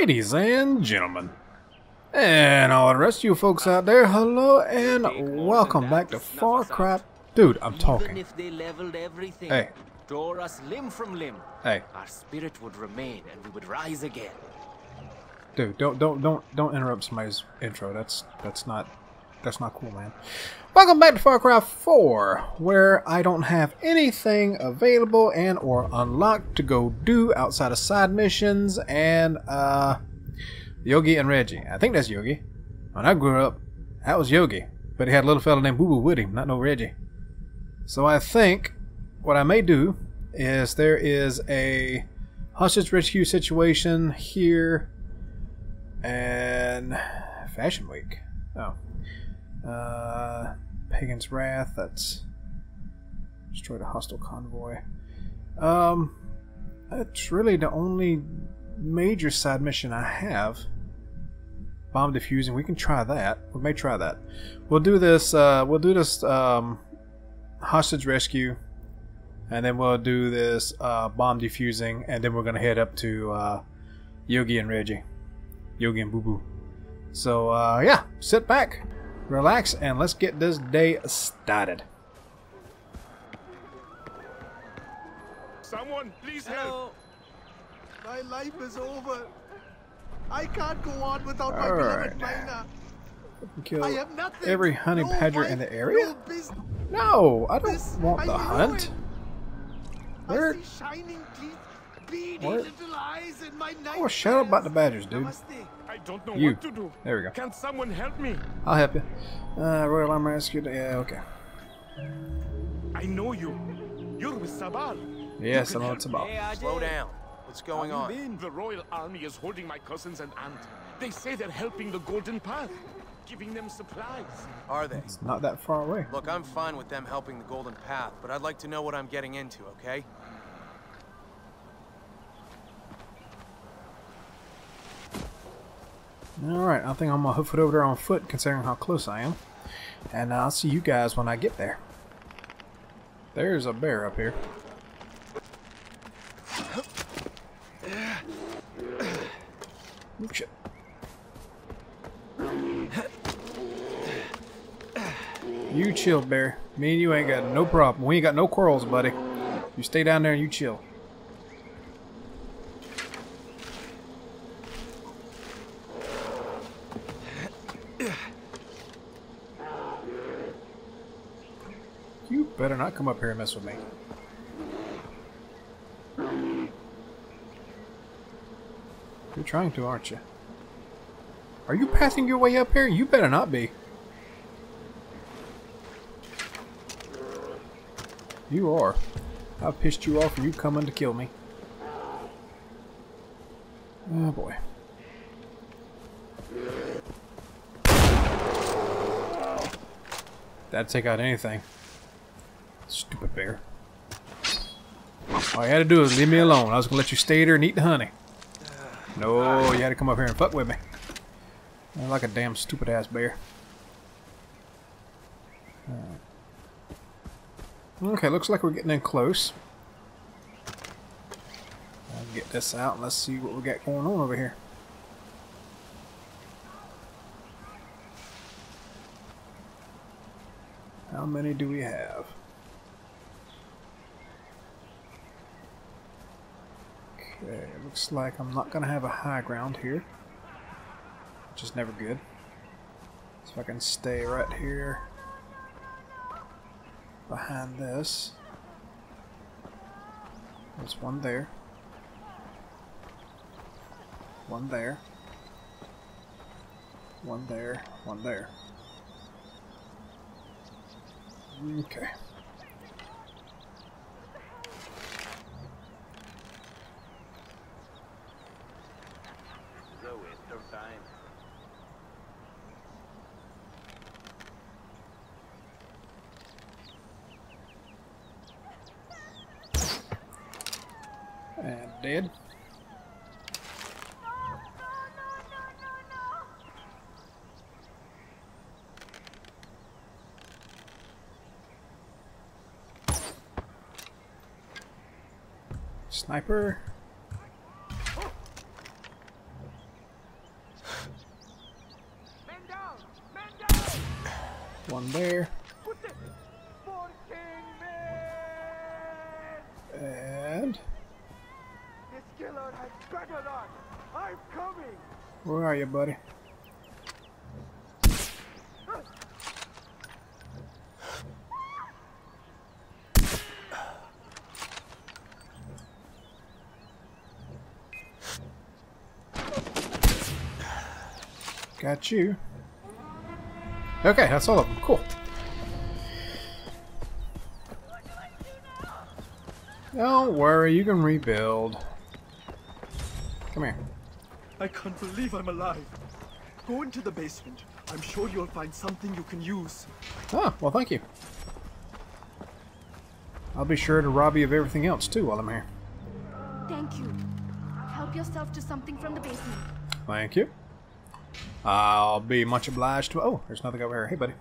Ladies and gentlemen, and all the rest of you folks out there, hello and welcome back to Far Cry. Dude, I'm Even talking. if they leveled everything, Hey. tore us limb from limb, Hey, our spirit would remain and we would rise again. dude, don't don't don't don't interrupt somebody's intro. That's that's not that's not cool, man. Welcome back to Far Cry 4, where I don't have anything available and or unlocked to go do outside of side missions and uh Yogi and Reggie. I think that's Yogi. When I grew up, that was Yogi, but he had a little fella named Boo Boo with him, not no Reggie. So I think what I may do is there is a hostage rescue situation here and Fashion Week. Oh. Uh, Pagan's Wrath, that's destroyed a hostile convoy. Um, that's really the only major side mission I have. Bomb defusing, we can try that. We may try that. We'll do this, uh, we'll do this, um, hostage rescue, and then we'll do this, uh, bomb defusing, and then we're gonna head up to, uh, Yogi and Reggie. Yogi and Boo Boo. So, uh, yeah, sit back, relax, and let's get this day started. Someone, please help! Hello. My life is over. I can't go on without my Alright. beloved Mina. Kill I have nothing. every honey no badger wife, in the area? No. No, I don't This want the knew hunt. Where? I see shining teeth, beady Where? little eyes in my night. Oh, shut up about the badgers, dude. Namaste. I don't know You. what to do. There we go. Can someone help me? I'll help you. Uh, Royal Armor Rescue. Yeah, okay. I know you. You're with Sabal. Yes, I can know help it's about. Hey, Slow down. What's going on? Been the Royal Army is holding my cousins and aunt. They say they're helping the Golden Path, giving them supplies. Are they? It's Not that far away. Look, I'm fine with them helping the Golden Path, but I'd like to know what I'm getting into, okay? Alright, I think I'm gonna hoof it over there on foot considering how close I am. And I'll see you guys when I get there. There's a bear up here. Shit. You chill, bear. Me and you ain't got no problem. We ain't got no quarrels, buddy. You stay down there and you chill. You better not come up here and mess with me. You're trying to, aren't you? Are you passing your way up here? You better not be. You are. I've pissed you off and you coming to kill me. Oh boy. That'd take out anything. Stupid bear. All you had to do was leave me alone. I was gonna let you stay there and eat the honey. No, you had to come up here and fuck with me. Like a damn stupid ass bear. Hmm. Okay, looks like we're getting in close. I'll get this out and let's see what we got going on over here. How many do we have? Okay, looks like I'm not gonna have a high ground here. Which is never good. So I can stay right here behind this. There's one there. One there. One there. One there. Okay. Dead. Sniper. One there. And This killer has better not. I'm coming. where are you, buddy? Got you. Okay, that's all of them. Cool. Don't worry, you can rebuild. Come here. I can't believe I'm alive. Go into the basement. I'm sure you'll find something you can use. Ah, well, thank you. I'll be sure to rob you of everything else, too, while I'm here. Thank you. Help yourself to something from the basement. Thank you. I'll be much obliged to... Oh, there's nothing over here. Hey, buddy.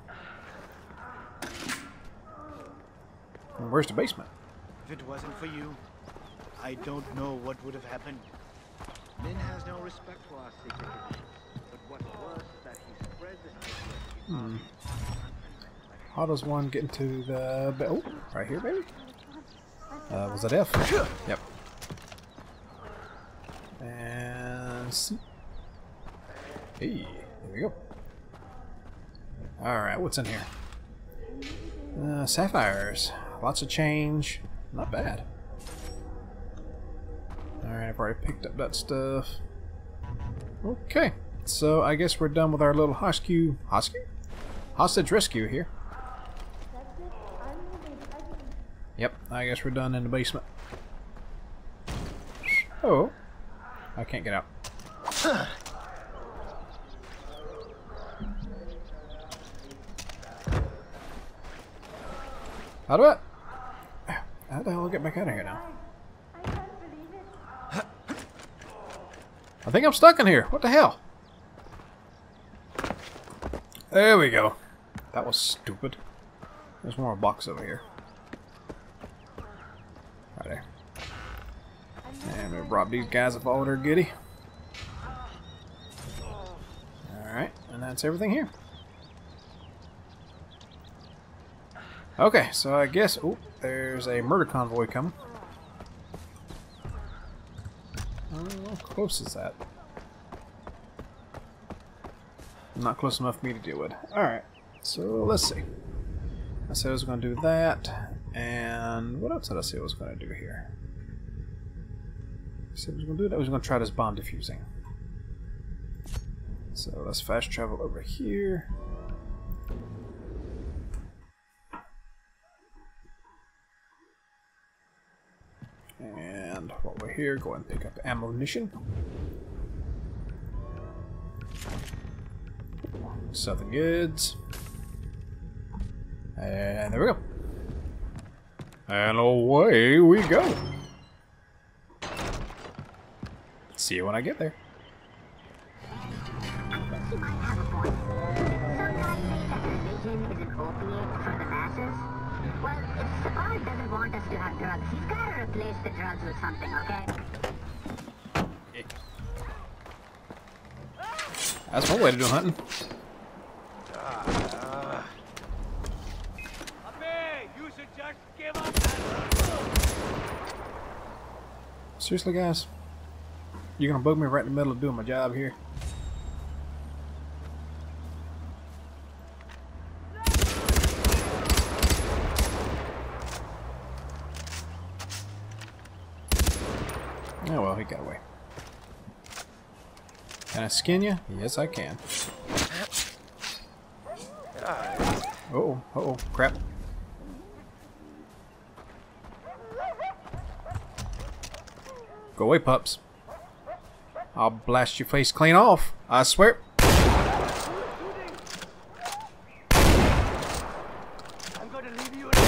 Where's the basement? If it wasn't for you, I don't know what would have happened. Min has no respect for our secret but what's worse is that he spread this idea How does one get into the... Oh, right here, baby. Uh, was that F? Yep. And... C. Hey, here we go. Alright, what's in here? Uh, sapphires. Lots of change. Not bad. Alright, I've already picked up that stuff. Okay, so I guess we're done with our little. Hostage? Hostage rescue here. Yep, I guess we're done in the basement. Oh. I can't get out. How do I... How the hell do I get back out of here now? I think I'm stuck in here. What the hell? There we go. That was stupid. There's more box over here. Right there. And we rob these guys of all their goody. Alright, and that's everything here. Okay, so I guess... Oh, there's a murder convoy coming. How close is that? Not close enough for me to deal with. Alright, so let's see. I said I was going to do that, and what else did I say I was going to do here? I said I was going to do that. I was going to try this bomb defusing. So let's fast travel over here. And while we're here, go and pick up ammunition. Southern goods. And there we go. And away we go. See you when I get there. That's one way to do hunting. Seriously, guys? You're gonna bug me right in the middle of doing my job here? Oh well, he got away. Can I skin you? Yes, I can. Uh oh, uh oh, crap. Go away, pups. I'll blast your face clean off. I swear. I'm gonna leave you in a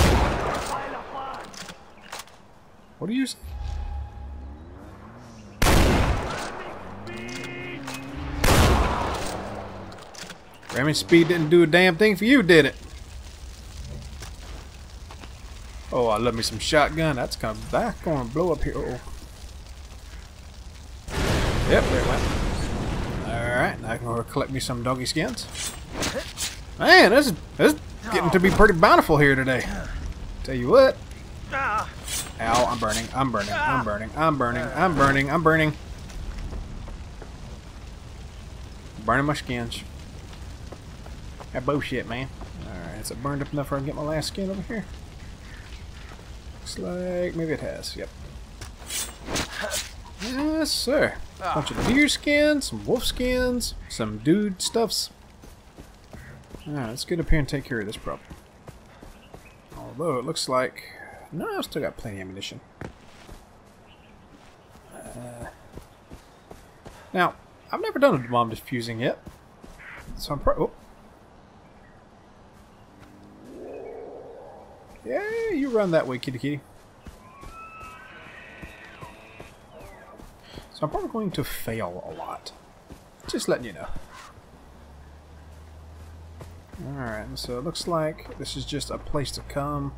pile of parts. What do you say? Ramming speed didn't do a damn thing for you, did it? Oh, I love me some shotgun. That's coming back. To blow up here. Uh oh. Yep, there it went. Alright, now I can go collect me some doggy skins. Man, this, this getting to be pretty bountiful here today. Tell you what. Ow, I'm burning, I'm burning, I'm burning, I'm burning, I'm burning, I'm burning. Burning my skins. That bullshit, man. Alright, has it burned up enough where I can get my last skin over here? Looks like maybe it has, yep. Yes, sir. A Bunch of deer skins, some wolf skins, some dude stuffs. Alright, let's get up here and take care of this problem. Although it looks like... No, I've still got plenty of ammunition. Uh, now, I've never done a bomb diffusing yet. So I'm pro... Oh. Yeah, you run that way, kitty kitty. So I'm probably going to fail a lot. Just letting you know. Alright, so it looks like this is just a place to come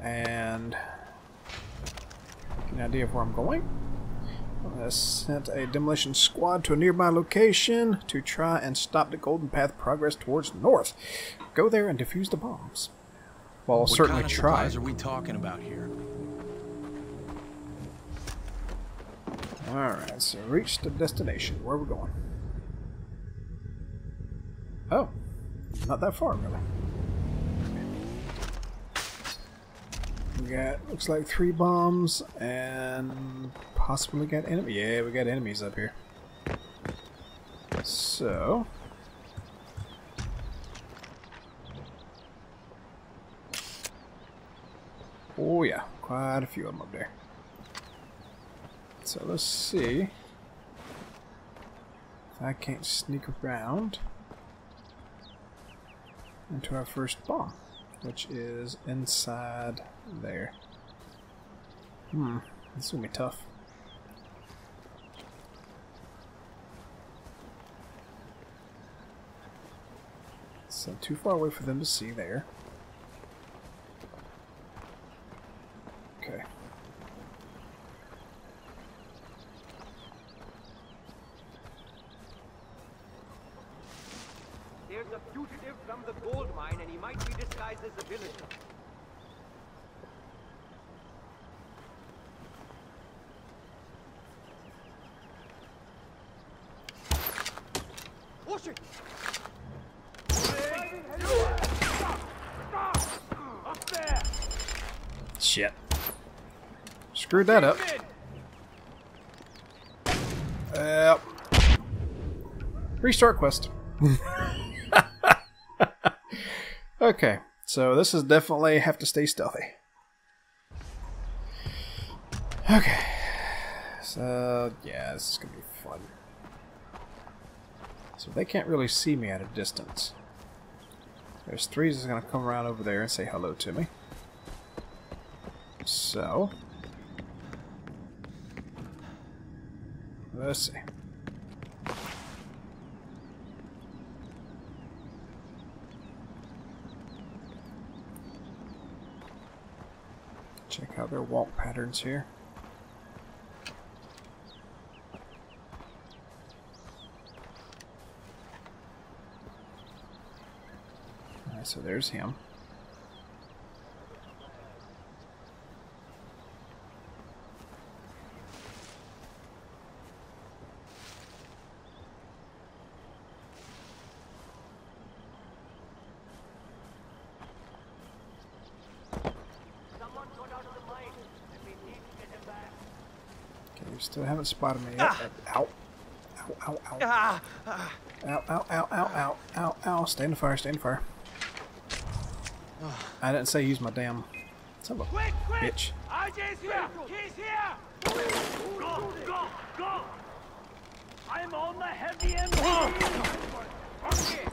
and get an idea of where I'm going. I sent a demolition squad to a nearby location to try and stop the Golden Path progress towards north. Go there and defuse the bombs. Well, I'll what certainly kind of try. supplies are we talking about here? Alright, so reach the destination. Where are we going? Oh, not that far, really. We got, looks like three bombs, and possibly got enemy. Yeah, we got enemies up here. So, oh yeah, quite a few of them up there. So let's see if I can't sneak around into our first bomb, which is inside there. Hmm, this is gonna be tough. So too far away for them to see there. Okay. There's a fugitive from the gold mine, and he might be disguised as a villager. Shit! Up there! Shit. Screwed that up. Yep. Restart quest. okay, so this is definitely have to stay stealthy. Okay. So, yeah, this is gonna be fun. So they can't really see me at a distance. There's three that's gonna come around over there and say hello to me. So, see. Check out their walk patterns here. Alright, so there's him. Okay, you still haven't spotted me yet. Ow. Ow, ow, ow. Ah, Ow, ow, ow, ow, ow, ow, ow. Stay in the fire, stay in the fire. I didn't say use my damn... Son of a bitch. RJ's here! He's here! Go, go, go! I'm on the heavy end. Okay.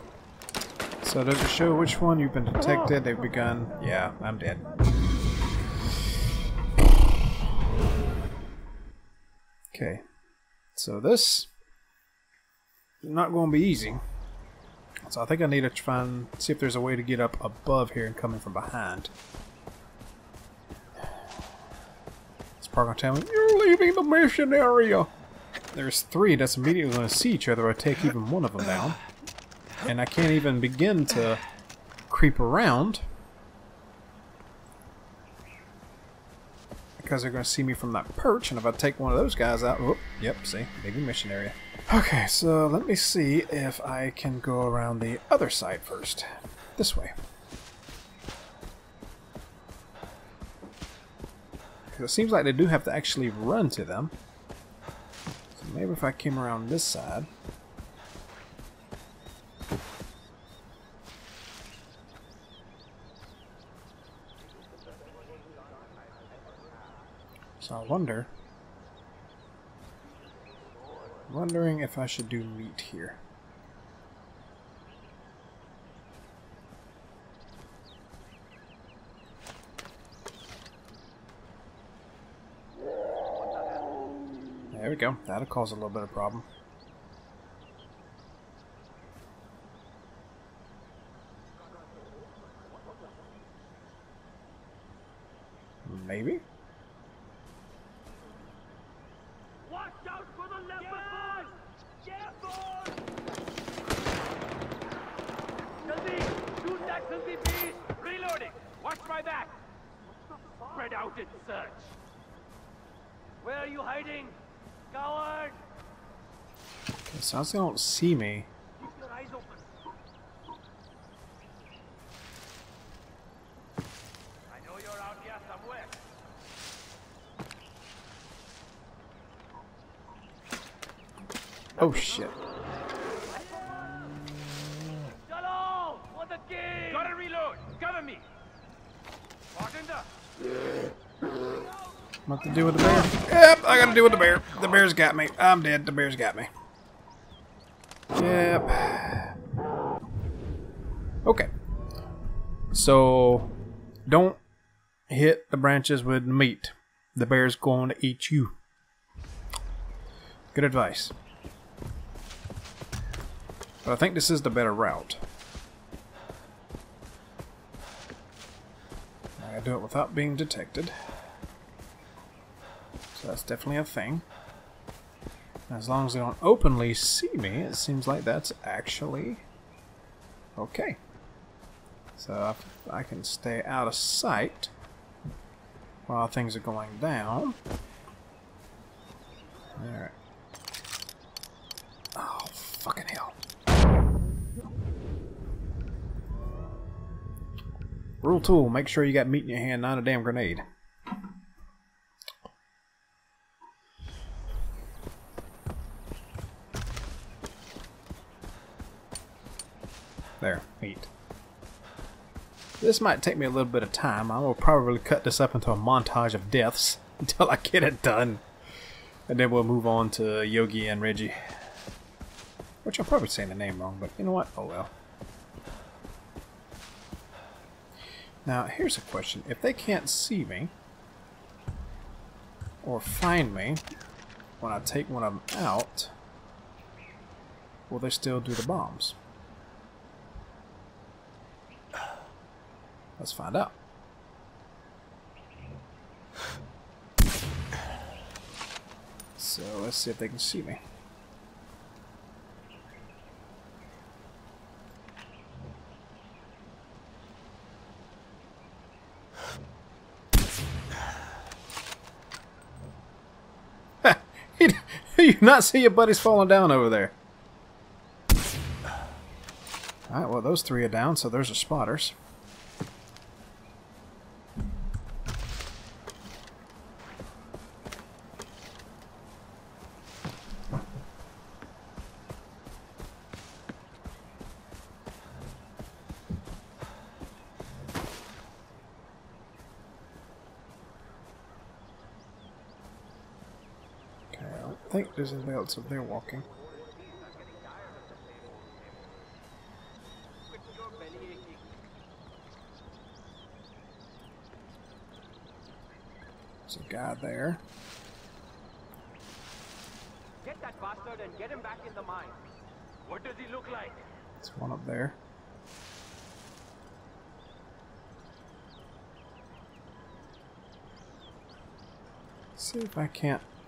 So does it show which one you've been detected? They've begun. Yeah, I'm dead. Okay. So this is not going to be easy. So I think I need to try and see if there's a way to get up above here and come in from behind. It's probably going to tell me, You're leaving the mission area! There's three that's immediately going to see each other or take even one of them down. And I can't even begin to creep around. Because they're going to see me from that perch, and if I take one of those guys out... Oh, yep, see? Maybe mission area. Okay, so let me see if I can go around the other side first. This way. Because it seems like they do have to actually run to them. So maybe if I came around this side... So I wonder... Wondering if I should do meat here. There we go. That'll cause a little bit of problem. Maybe? Watch out for the leopard boys! Careful! Jaldi! Shoot that filthy beast! Reloading! Watch my back! Spread out and search! Where are you hiding? Coward! Sounds they don't see me. Oh shit. Gotta reload! Cover me! What to do with the bear? Yep, I gotta do with the bear. The bear's got me. I'm dead. The bear's got me. Yep. Okay. So, don't hit the branches with meat. The bear's going to eat you. Good advice. But I think this is the better route. I do it without being detected. So that's definitely a thing. As long as they don't openly see me, it seems like that's actually okay. So I can stay out of sight while things are going down. Alright. Oh, fucking hell. Rule tool, make sure you got meat in your hand, not a damn grenade. There, meat. This might take me a little bit of time. I will probably cut this up into a montage of deaths until I get it done. And then we'll move on to Yogi and Reggie. Which I'm probably saying the name wrong, but you know what? Oh well. Now, here's a question. If they can't see me, or find me, when I take one of them out, will they still do the bombs? Let's find out. So let's see if they can see me. you not see your buddies falling down over there? Alright, well those three are down, so there's the spotters. Okay, I don't think there's anybody else up there walking. There's a guy there. Get that bastard and get him back in the mine. What does he look like? There's one up there. See if I can't.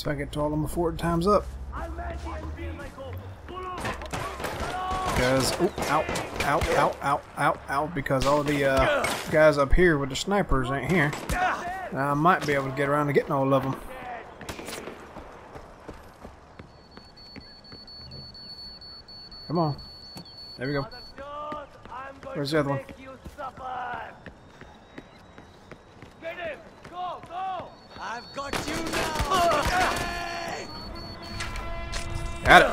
So I get to all them before time's up. Because, oh, ow, ow, ow, ow, ow, ow, because all the uh, guys up here with the snipers ain't here. I might be able to get around to getting all of them. Come on. There we go. Where's the other one? make you suffer! Get him! Go, go! I've got you now! Got it.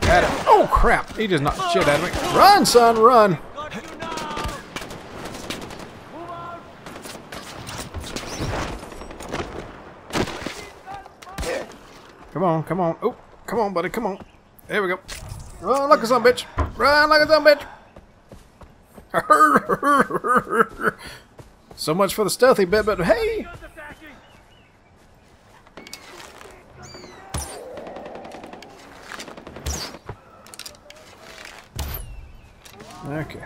Got it. Oh, crap. He just knocked shit out of me. Run, son, run. Come on, come on. Oh, come on, buddy. Come on. There we go. Run like a son bitch. Run like a son bitch. so much for the stealthy bit, but hey. Guns attacking! Okay.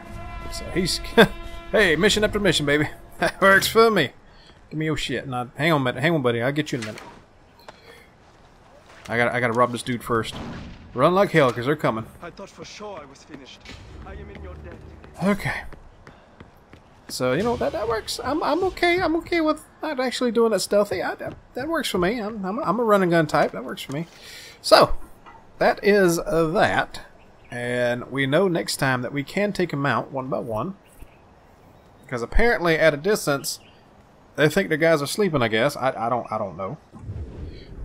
So he's. hey, mission after mission, baby. That works for me. Give me your shit. Now, hang on a minute. Hang on, buddy. I'll get you in a minute. I got. I got to rob this dude first. Run like hell, cause they're coming. I thought for sure I was finished. I am in your debt. Okay. So you know that that works. I'm I'm okay. I'm okay with not actually doing it stealthy. I, that, that works for me. I'm I'm, a- I'm a run and gun type. That works for me. So that is uh, that, and we know next time that we can take them out one by one. Because apparently at a distance, they think the guys are sleeping. I guess I I don't I don't know.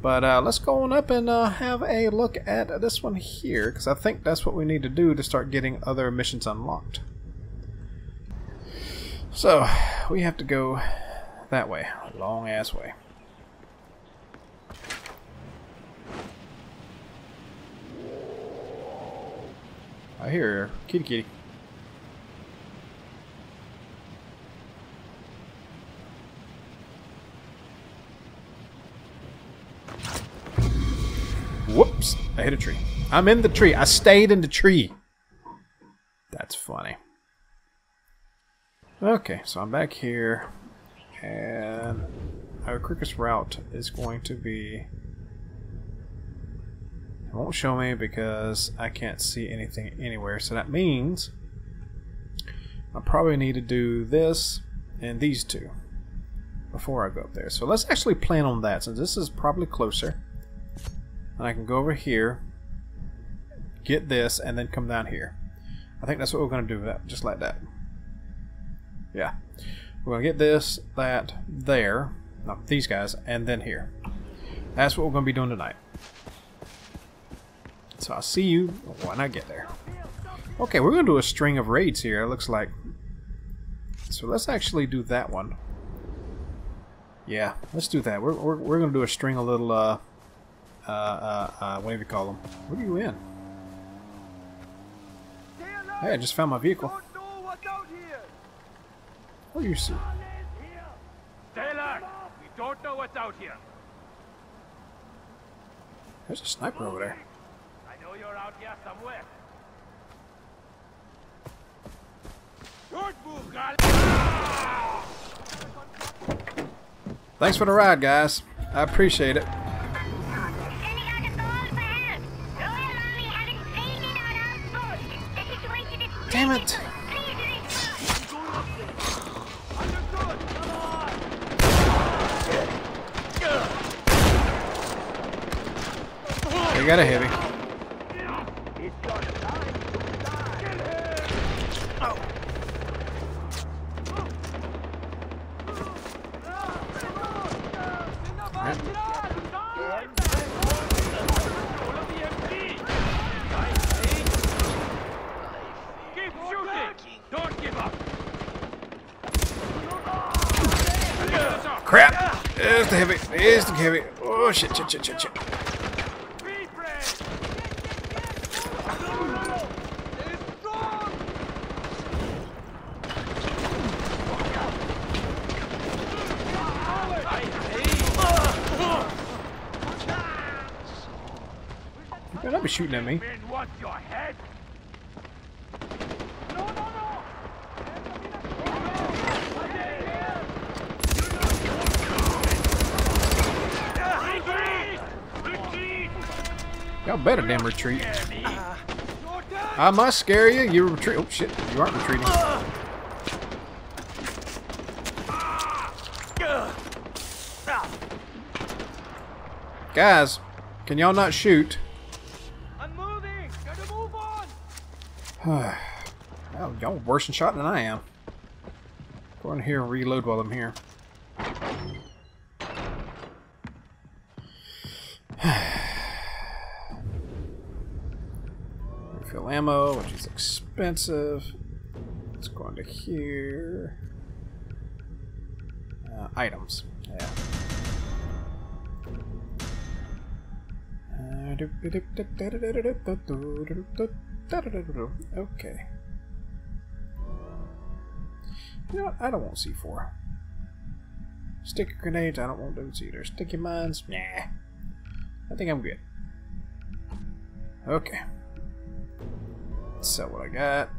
But uh, let's go on up and uh, have a look at this one here, because I think that's what we need to do to start getting other missions unlocked. So, we have to go that way. Long ass way. I hear her. Kitty kitty. Whoops! I hit a tree. I'm in the tree. I stayed in the tree. That's funny. Okay, so I'm back here, and our quickest route is going to be. Won't show me because I can't see anything anywhere, so that means I probably need to do this and these two before I go up there. So let's actually plan on that, since this is probably closer. And I can go over here, get this, and then come down here. I think that's what we're going to do, just like that. Yeah. We're going to get this, that, there, these guys, and then here. That's what we're going to be doing tonight. So I'll see you when I get there. Okay, we're going to do a string of raids here, it looks like. So let's actually do that one. Yeah, let's do that. We're, we're, we're going to do a string of little, uh, uh, uh, uh, what do you call them? What are you in? Hey, I just found my vehicle. Don't know what's out here! Oh, you see. Stay alert! We don't know what's out here. There's a sniper over there. I you're out here somewhere. Good move! Thanks for the ride, guys. I appreciate it. Damn it! They got a heavy. Keep shooting! Don't give up! crap! There's the heavy. There's the heavy. Oh shit! Shit! Shit! Shit! Shit! Better not be shooting at me. Men want your head? Y'all better damn retreat. I must scare you. You retreat. Oh shit! You aren't retreating. Guys, can y'all not shoot? I'm moving! Gotta move on! Oh, y'all worse in shot than I am. Go in here and reload while I'm here. Refill ammo, which is expensive. Let's go into here. Uh, items. Yeah. Okay. You know what? I don't want C4. Sticky grenades, I don't want those either. Sticky mines, nah. I think I'm good. Okay. Sell what I got.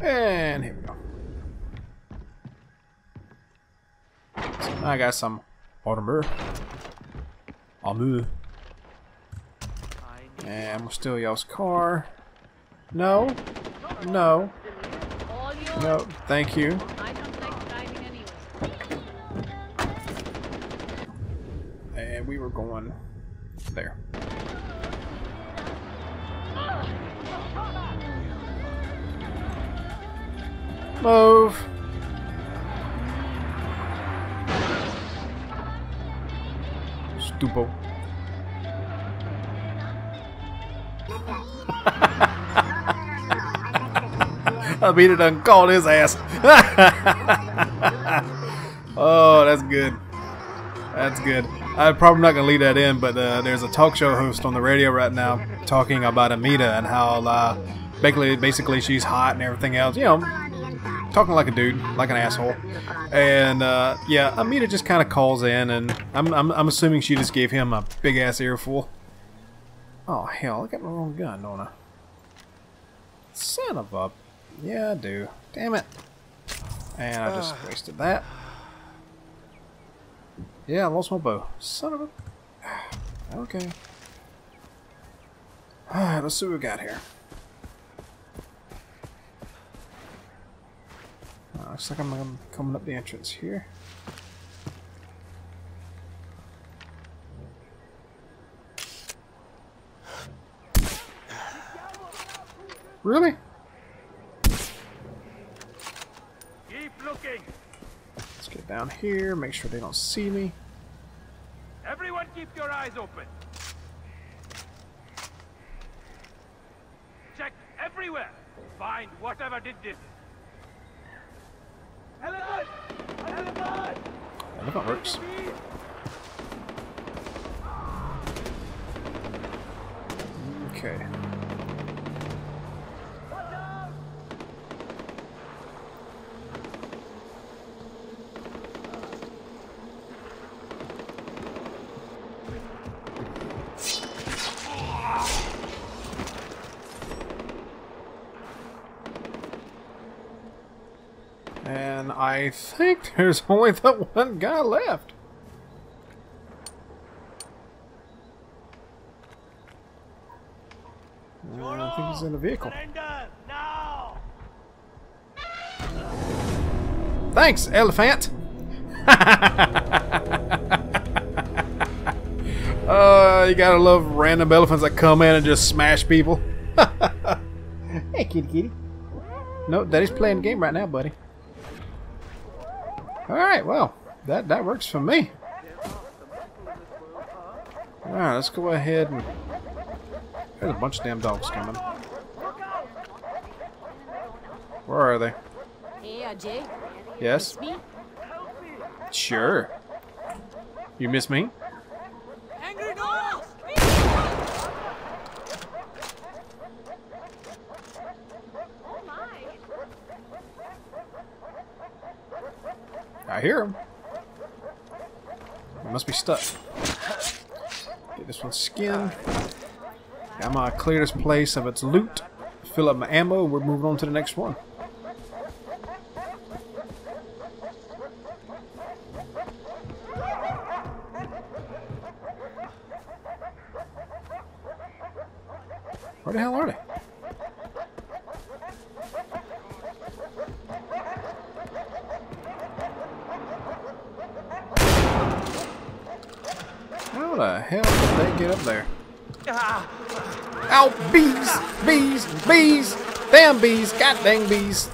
And here we go. So now I got some armor. Armor. And we'll steal y'all's car. No. No. No. Thank you. And we were going there. Move. Stupo. I mean, it done called his ass. oh, that's good. That's good. I'm probably not going to leave that in, but uh, there's a talk show host on the radio right now talking about Amita and how uh, basically, basically she's hot and everything else. You know, talking like a dude, like an asshole. And uh, yeah, Amita just kind of calls in, and I'm, I'm, I'm assuming she just gave him a big ass earful. Oh hell, I got my wrong gun, don't I? Son of a. Yeah, I do. Damn it. And I just wasted that. Yeah, I lost my bow. Son of a. Okay. Alright, let's see what we got here. Uh, looks like I'm um, coming up the entrance here. Really? Keep looking! Let's get down here, make sure they don't see me. Everyone keep your eyes open! Check everywhere! Find whatever did this! Elephant! Elephant! Elephant works. Okay. And I think there's only the one guy left. Uh, I think he's in the vehicle. Thanks, elephant. uh, you gotta love random elephants that come in and just smash people. hey, kitty, kitty. No, Daddy's playing the game right now, buddy. All right, well, that that works for me. All right, let's go ahead and. There's a bunch of damn dogs coming. Where are they? Hey, uh, Ajay. Yes. It's me. Sure. You miss me? Angry dogs! Oh my! I hear him. Must be stuck. Get this one skin. I'm gonna clear this place of its loot. Fill up my ammo. and We're moving on to the next one. Where the hell are they? Hell did they get up there? Ow, bees! Bees! Bees! Damn bees! God dang bees!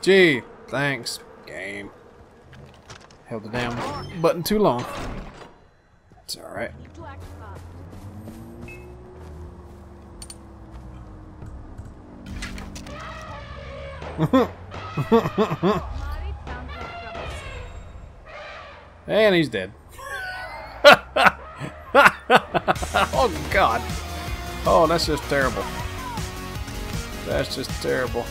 Gee, thanks, game. Held the damn button too long. It's alright. And he's dead. Oh god. Oh, that's just terrible. That's just terrible.